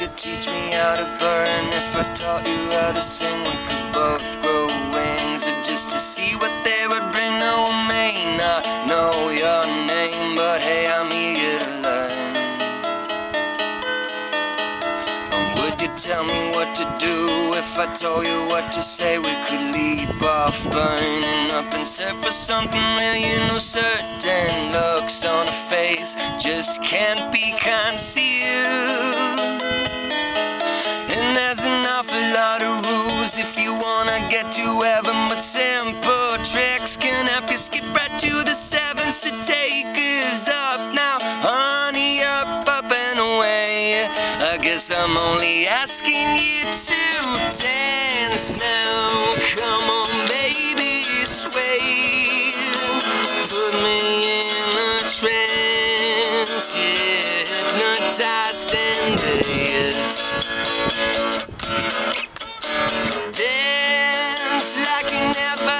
to teach me how to burn? If I taught you how to sing, we could both grow wings. Or just to see what they would bring. No, I may not know your name, but hey, I'm eager to learn. Would you tell me what to do if I told you what to say? We could leap off, burning up and set for something real. You know, certain looks on a face just can't be concealed. If you wanna get to heaven, but simple tricks can help you skip right to the seven. So take us up now, honey, up, up and away. I guess I'm only asking you to dance now. Come on, baby, sway. Put me in a trance, yeah. like you never